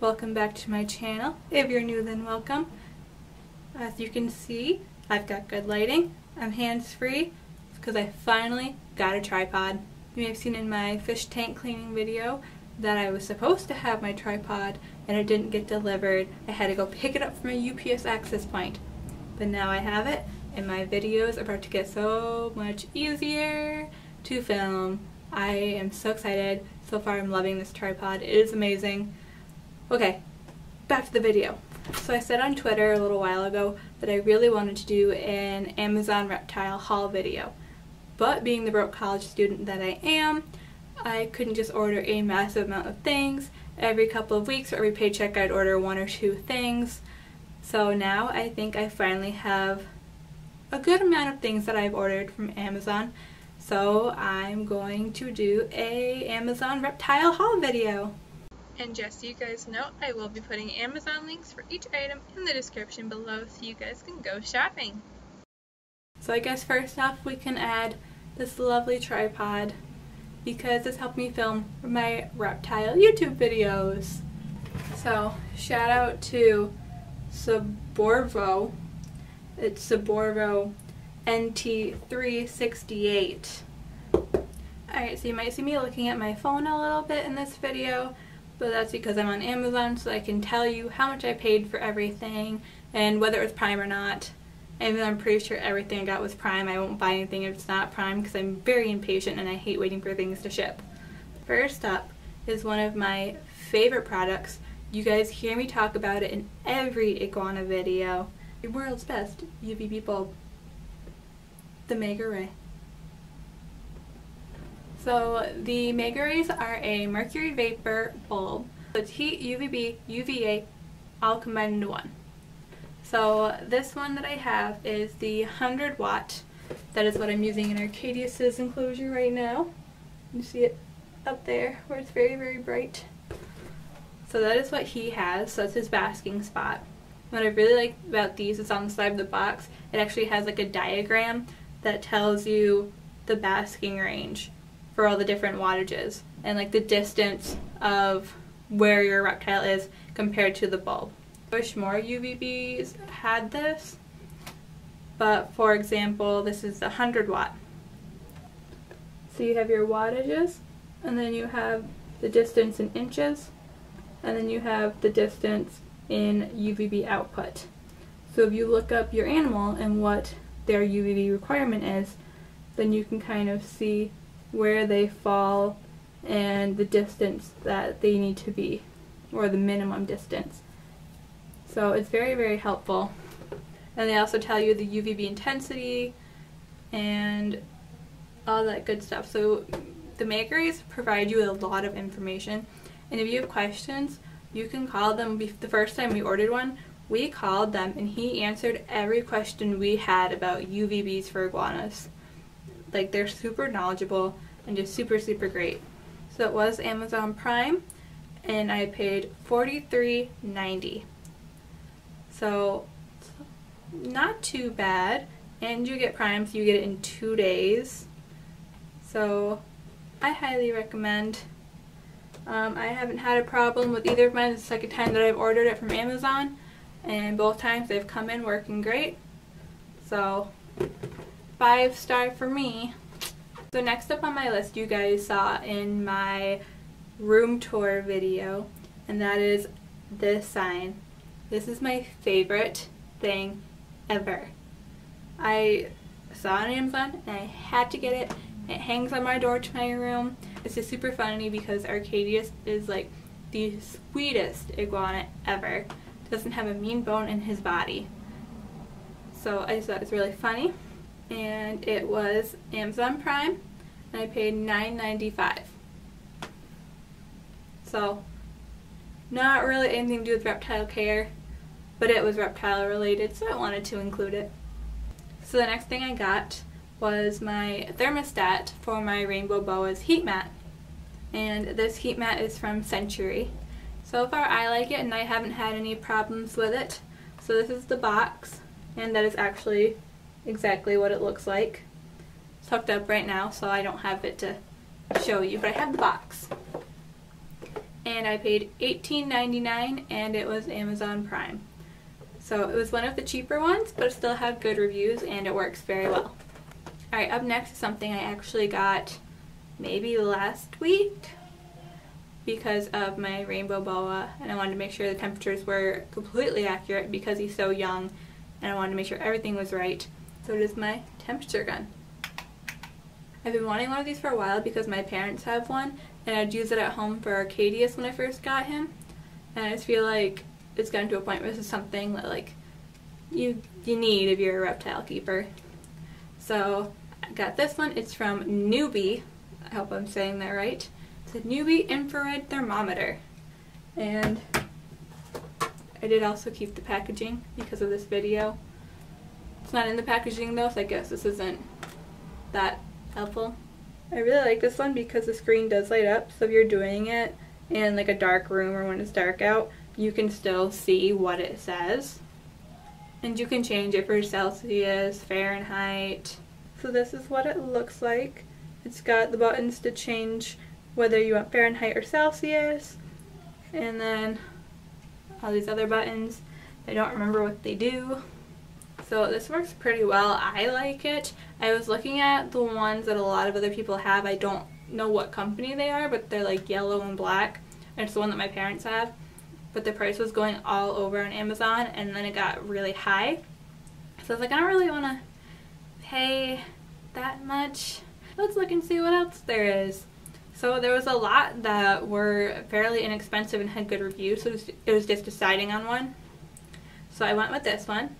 Welcome back to my channel. If you're new then welcome. As you can see, I've got good lighting. I'm hands-free because I finally got a tripod. You may have seen in my fish tank cleaning video that I was supposed to have my tripod and it didn't get delivered. I had to go pick it up from a UPS access point. But now I have it and my videos are about to get so much easier to film. I am so excited. So far I'm loving this tripod. It is amazing. Okay, back to the video. So I said on Twitter a little while ago that I really wanted to do an Amazon reptile haul video. But being the broke college student that I am, I couldn't just order a massive amount of things. Every couple of weeks or every paycheck I'd order one or two things. So now I think I finally have a good amount of things that I've ordered from Amazon. So I'm going to do a Amazon reptile haul video. And just so you guys know, I will be putting Amazon links for each item in the description below so you guys can go shopping. So I guess first off we can add this lovely tripod because this helped me film my reptile YouTube videos. So shout out to Suborvo. It's Suborvo NT368. Alright, so you might see me looking at my phone a little bit in this video but that's because I'm on Amazon so I can tell you how much I paid for everything and whether it was Prime or not. And I'm pretty sure everything I got was Prime. I won't buy anything if it's not Prime because I'm very impatient and I hate waiting for things to ship. First up is one of my favorite products. You guys hear me talk about it in every iguana video. The world's best UVB bulb. The Mega Ray. So the Mega Rays are a mercury vapor bulb. It's heat, UVB, UVA, all combined into one. So this one that I have is the 100 watt. That is what I'm using in Arcadius's enclosure right now. You see it up there where it's very, very bright. So that is what he has. So that's his basking spot. What I really like about these is on the side of the box, it actually has like a diagram that tells you the basking range for all the different wattages and like the distance of where your reptile is compared to the bulb. I wish more UVBs had this, but for example, this is the 100 watt. So you have your wattages, and then you have the distance in inches, and then you have the distance in UVB output. So if you look up your animal and what their UVB requirement is, then you can kind of see where they fall and the distance that they need to be or the minimum distance. So it's very very helpful and they also tell you the UVB intensity and all that good stuff. So the makers provide you with a lot of information and if you have questions you can call them. The first time we ordered one we called them and he answered every question we had about UVBs for iguanas. Like they're super knowledgeable and just super super great. So it was Amazon Prime and I paid $43.90. So not too bad and you get Prime so you get it in two days. So I highly recommend. Um, I haven't had a problem with either of mine. It's the second time that I've ordered it from Amazon and both times they've come in working great. So five star for me. So next up on my list you guys saw in my room tour video and that is this sign. This is my favorite thing ever. I saw it on Amazon and I had to get it. It hangs on my door to my room. It's just super funny because Arcadius is like the sweetest iguana ever. Doesn't have a mean bone in his body. So I just thought it's really funny and it was Amazon Prime and I paid $9.95. So not really anything to do with reptile care but it was reptile related so I wanted to include it. So the next thing I got was my thermostat for my Rainbow Boas heat mat and this heat mat is from Century. So far I like it and I haven't had any problems with it. So this is the box and that is actually exactly what it looks like. Hooked up right now so I don't have it to show you, but I have the box. And and I paid $18.99 and it was Amazon Prime. So it was one of the cheaper ones, but it still had good reviews and it works very well. Alright, up next is something I actually got maybe last week because of my rainbow boa and I wanted to make sure the temperatures were completely accurate because he's so young and I wanted to make sure everything was right. So it is my temperature gun. I've been wanting one of these for a while because my parents have one and I'd use it at home for Arcadius when I first got him and I just feel like it's gotten to a point where this is something that like you you need if you're a reptile keeper. So I got this one. It's from Nubee. I hope I'm saying that right. It's a Nubee infrared thermometer. And I did also keep the packaging because of this video. It's not in the packaging though, so I guess this isn't that helpful. I really like this one because the screen does light up, so if you're doing it in like a dark room or when it's dark out, you can still see what it says. And you can change it for Celsius, Fahrenheit. So this is what it looks like. It's got the buttons to change whether you want Fahrenheit or Celsius. And then all these other buttons. I don't remember what they do. So this works pretty well. I like it. I was looking at the ones that a lot of other people have. I don't know what company they are, but they're like yellow and black. And it's the one that my parents have but the price was going all over on Amazon and then it got really high. So I was like, I don't really want to pay that much. Let's look and see what else there is. So there was a lot that were fairly inexpensive and had good reviews, so it was just deciding on one. So I went with this one,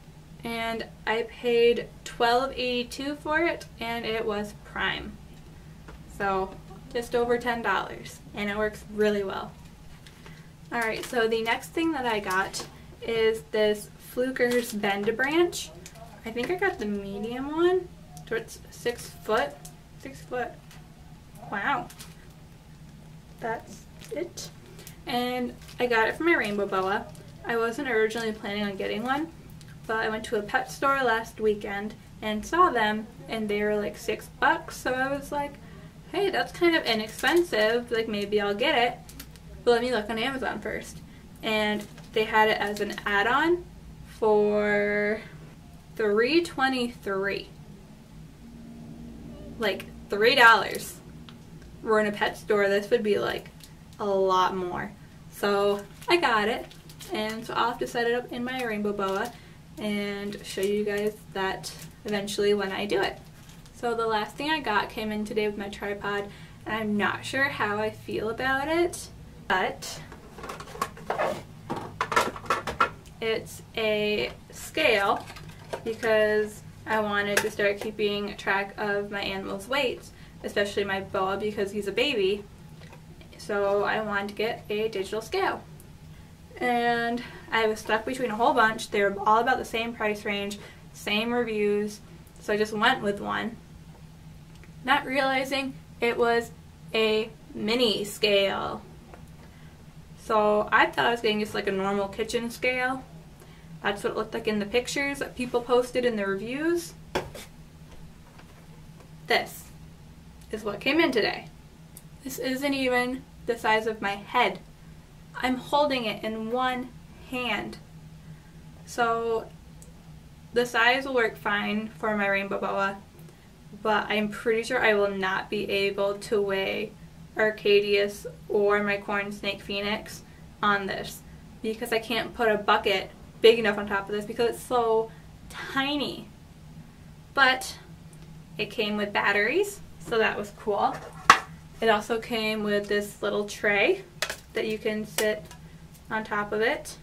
and I paid $12.82 for it, and it was Prime. So just over $10, and it works really well. Alright, so the next thing that I got is this Fluker's Bend Branch. I think I got the medium one. So it's six foot. Six foot. Wow. That's it. And I got it from my rainbow boa. I wasn't originally planning on getting one, but I went to a pet store last weekend and saw them and they were like six bucks. So I was like, hey, that's kind of inexpensive. Like maybe I'll get it. But let me look on Amazon first. And they had it as an add-on for 323 Like $3. We're in a pet store. This would be like a lot more. So I got it. And so I'll have to set it up in my rainbow boa and show you guys that eventually when I do it. So the last thing I got came in today with my tripod and I'm not sure how I feel about it but it's a scale because I wanted to start keeping track of my animal's weights, especially my boa because he's a baby. So I wanted to get a digital scale. And I was stuck between a whole bunch. They were all about the same price range, same reviews. So I just went with one. Not realizing it was a mini scale. So I thought I was getting just like a normal kitchen scale. That's what it looked like in the pictures that people posted in the reviews. This is what came in today. This isn't even the size of my head. I'm holding it in one hand. So the size will work fine for my rainbow boa, but I'm pretty sure I will not be able to weigh Arcadius or my corn snake phoenix on this because I can't put a bucket big enough on top of this because it's so tiny. But it came with batteries, so that was cool. It also came with this little tray that you can sit on top of it.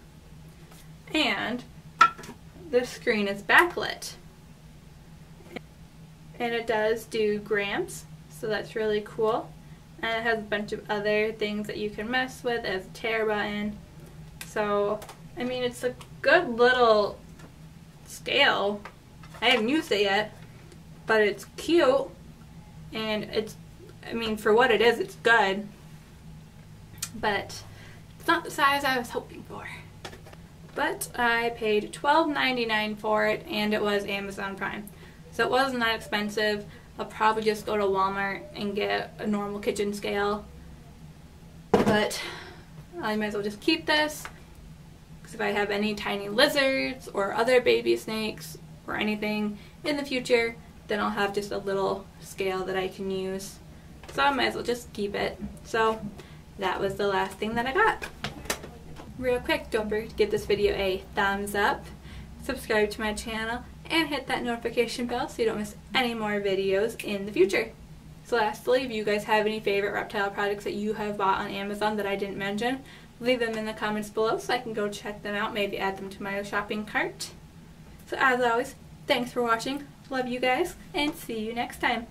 And the screen is backlit. And it does do grams, so that's really cool. And it has a bunch of other things that you can mess with as a tare button. So, I mean, it's a good little scale. I haven't used it yet, but it's cute. And it's, I mean, for what it is, it's good. But it's not the size I was hoping for. But I paid $12.99 for it, and it was Amazon Prime. So it wasn't that expensive. I'll probably just go to Walmart and get a normal kitchen scale. But I might as well just keep this because if I have any tiny lizards or other baby snakes or anything in the future, then I'll have just a little scale that I can use. So I might as well just keep it. So that was the last thing that I got. Real quick, don't forget to give this video a thumbs up, subscribe to my channel, and hit that notification bell so you don't miss any more videos in the future. So lastly, if you guys have any favorite reptile products that you have bought on Amazon that I didn't mention, leave them in the comments below so I can go check them out, maybe add them to my shopping cart. So as always, thanks for watching, love you guys, and see you next time.